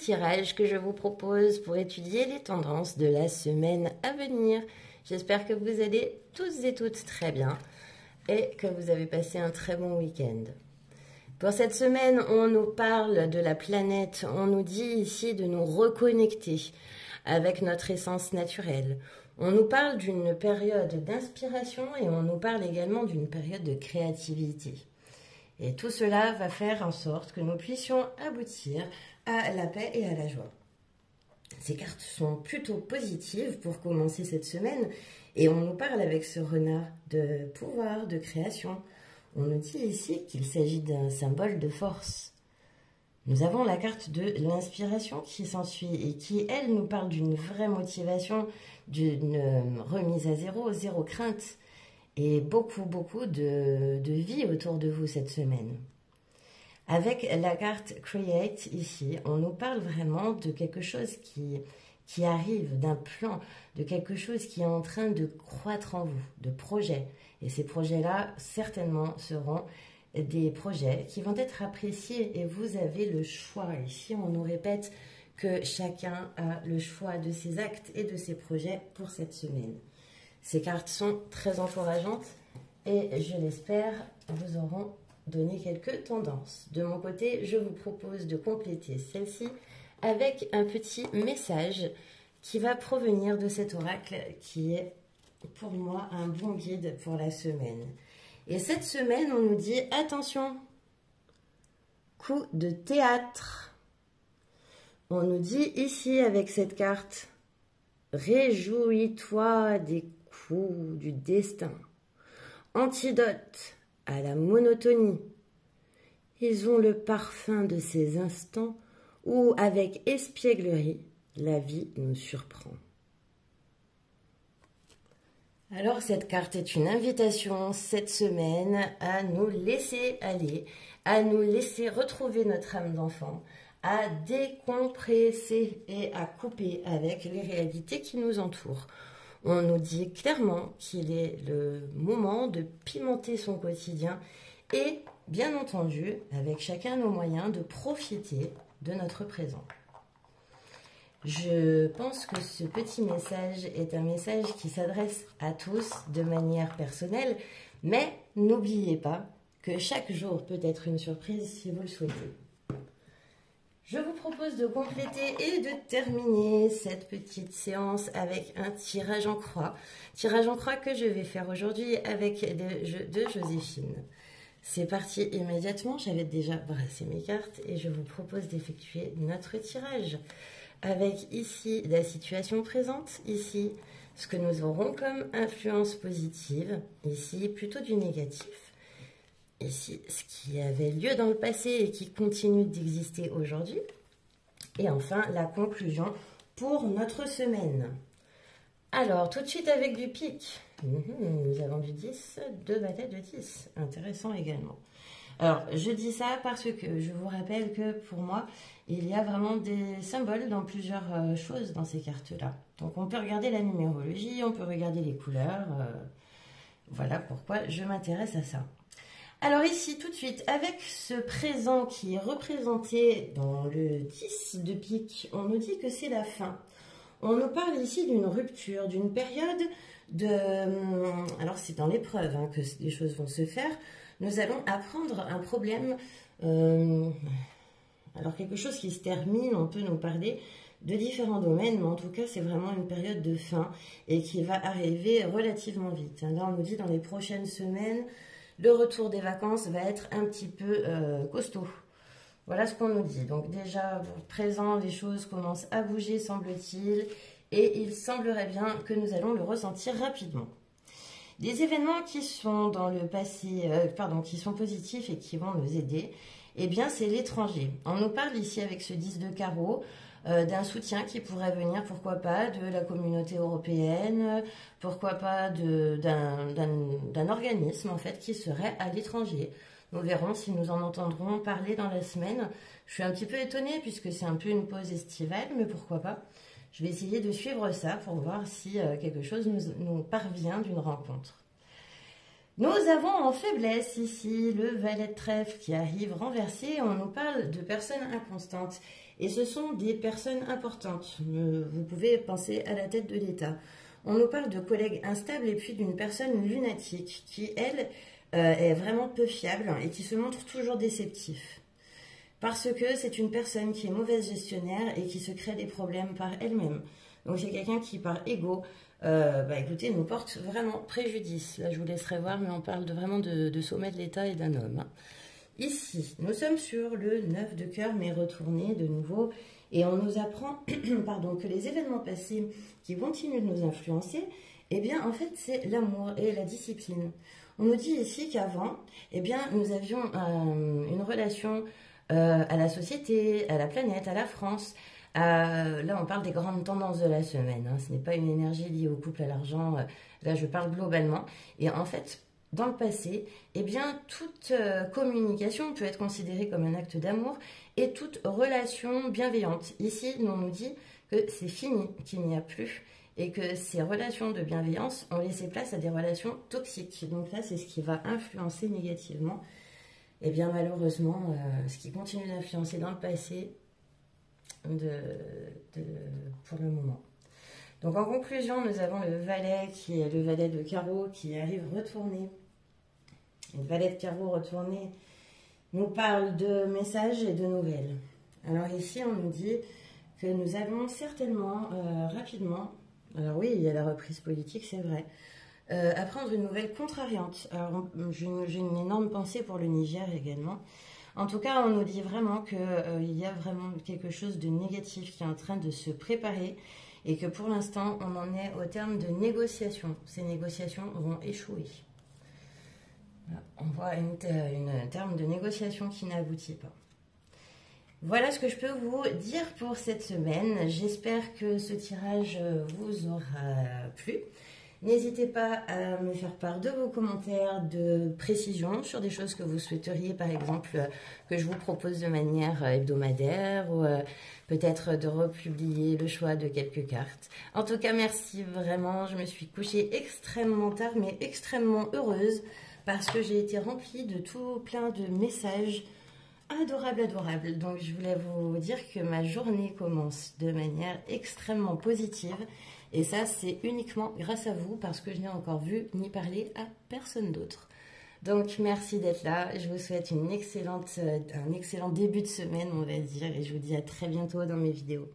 tirage que je vous propose pour étudier les tendances de la semaine à venir. J'espère que vous allez tous et toutes très bien et que vous avez passé un très bon week-end. Pour cette semaine, on nous parle de la planète, on nous dit ici de nous reconnecter avec notre essence naturelle. On nous parle d'une période d'inspiration et on nous parle également d'une période de créativité. Et tout cela va faire en sorte que nous puissions aboutir à la paix et à la joie. Ces cartes sont plutôt positives pour commencer cette semaine et on nous parle avec ce renard de pouvoir, de création. On nous dit ici qu'il s'agit d'un symbole de force. Nous avons la carte de l'inspiration qui s'ensuit et qui, elle, nous parle d'une vraie motivation, d'une remise à zéro, zéro crainte et beaucoup, beaucoup de, de vie autour de vous cette semaine. Avec la carte Create ici, on nous parle vraiment de quelque chose qui, qui arrive, d'un plan, de quelque chose qui est en train de croître en vous, de projets. Et ces projets-là, certainement, seront des projets qui vont être appréciés et vous avez le choix. Ici, on nous répète que chacun a le choix de ses actes et de ses projets pour cette semaine. Ces cartes sont très encourageantes et je l'espère, vous auront donné quelques tendances. De mon côté, je vous propose de compléter celle-ci avec un petit message qui va provenir de cet oracle qui est pour moi un bon guide pour la semaine. Et cette semaine, on nous dit attention, coup de théâtre. On nous dit ici avec cette carte, réjouis-toi des coups du destin. Antidote à la monotonie. Ils ont le parfum de ces instants où, avec espièglerie, la vie nous surprend. Alors cette carte est une invitation cette semaine à nous laisser aller, à nous laisser retrouver notre âme d'enfant, à décompresser et à couper avec les réalités qui nous entourent. On nous dit clairement qu'il est le moment de pimenter son quotidien et, bien entendu, avec chacun nos moyens, de profiter de notre présent. Je pense que ce petit message est un message qui s'adresse à tous de manière personnelle, mais n'oubliez pas que chaque jour peut être une surprise si vous le souhaitez. Je vous propose de compléter et de terminer cette petite séance avec un tirage en croix. Tirage en croix que je vais faire aujourd'hui avec le jeu de Joséphine. C'est parti immédiatement, j'avais déjà brassé mes cartes et je vous propose d'effectuer notre tirage. Avec ici la situation présente, ici ce que nous aurons comme influence positive, ici plutôt du négatif ici ce qui avait lieu dans le passé et qui continue d'exister aujourd'hui. Et enfin, la conclusion pour notre semaine. Alors, tout de suite avec du pic. Mhm, nous avons du 10, deux batailles de 10. Intéressant également. Alors, je dis ça parce que je vous rappelle que pour moi, il y a vraiment des symboles dans plusieurs euh, choses dans ces cartes-là. Donc, on peut regarder la numérologie, on peut regarder les couleurs. Euh, voilà pourquoi je m'intéresse à ça. Alors ici, tout de suite, avec ce présent qui est représenté dans le 10 de pique, on nous dit que c'est la fin. On nous parle ici d'une rupture, d'une période de... Hum, alors c'est dans l'épreuve hein, que les choses vont se faire. Nous allons apprendre un problème... Hum, alors quelque chose qui se termine, on peut nous parler de différents domaines, mais en tout cas, c'est vraiment une période de fin et qui va arriver relativement vite. Là, on nous dit dans les prochaines semaines, le retour des vacances va être un petit peu euh, costaud. Voilà ce qu'on nous dit. Donc déjà, pour présent, les choses commencent à bouger, semble-t-il, et il semblerait bien que nous allons le ressentir rapidement. Des événements qui sont dans le passé, euh, pardon, qui sont positifs et qui vont nous aider, eh bien, c'est l'étranger. On nous parle ici avec ce 10 de carreau euh, d'un soutien qui pourrait venir, pourquoi pas, de la communauté européenne, pourquoi pas d'un organisme en fait qui serait à l'étranger. Nous verrons si nous en entendrons parler dans la semaine. Je suis un petit peu étonnée puisque c'est un peu une pause estivale, mais pourquoi pas. Je vais essayer de suivre ça pour voir si euh, quelque chose nous parvient d'une rencontre. Nous avons en faiblesse ici le valet de trèfle qui arrive renversé. On nous parle de personnes inconstantes. Et ce sont des personnes importantes. Vous pouvez penser à la tête de l'État. On nous parle de collègues instables et puis d'une personne lunatique qui, elle, euh, est vraiment peu fiable et qui se montre toujours déceptif. Parce que c'est une personne qui est mauvaise gestionnaire et qui se crée des problèmes par elle-même. Donc c'est quelqu'un qui, par ego, euh, bah écoutez, nous porte vraiment préjudice. Là, je vous laisserai voir, mais on parle vraiment de, sommet de l'État et d'un homme. Hein. Ici, nous sommes sur le 9 de cœur, mais retourné de nouveau. Et on nous apprend pardon, que les événements passés qui continuent de nous influencer, eh bien, en fait, c'est l'amour et la discipline. On nous dit ici qu'avant, eh bien, nous avions euh, une relation euh, à la société, à la planète, à la France, euh, là, on parle des grandes tendances de la semaine. Hein. Ce n'est pas une énergie liée au couple, à l'argent. Là, je parle globalement. Et en fait, dans le passé, eh bien, toute euh, communication peut être considérée comme un acte d'amour et toute relation bienveillante. Ici, on nous dit que c'est fini, qu'il n'y a plus et que ces relations de bienveillance ont laissé place à des relations toxiques. Donc là, c'est ce qui va influencer négativement. Et eh bien malheureusement, ce qui continue d'influencer dans le passé, de, pour le moment. Donc en conclusion, nous avons le valet qui est le valet de carreau qui arrive retourné. Le valet de carreau retourné nous parle de messages et de nouvelles. Alors ici, on nous dit que nous allons certainement euh, rapidement, alors oui, il y a la reprise politique, c'est vrai, euh, apprendre une nouvelle contrariante. Alors j'ai une énorme pensée pour le Niger également. En tout cas, on nous dit vraiment qu'il euh, y a vraiment quelque chose de négatif qui est en train de se préparer et que pour l'instant, on en est au terme de négociations. Ces négociations vont échouer. On voit une, une terme de négociation qui n'aboutit pas. Voilà ce que je peux vous dire pour cette semaine. J'espère que ce tirage vous aura plu. N'hésitez pas à me faire part de vos commentaires, de précisions sur des choses que vous souhaiteriez, par exemple, euh, que je vous propose de manière euh, hebdomadaire ou euh, peut-être de republier le choix de quelques cartes. En tout cas, merci vraiment. Je me suis couchée extrêmement tard, mais extrêmement heureuse parce que j'ai été remplie de tout plein de messages adorables, adorables. Donc, je voulais vous dire que ma journée commence de manière extrêmement positive et ça, c'est uniquement grâce à vous parce que je n'ai encore vu ni parlé à personne d'autre. Donc merci d'être là. Je vous souhaite euh, un excellent début de semaine, on va dire, et je vous dis à très bientôt dans mes vidéos.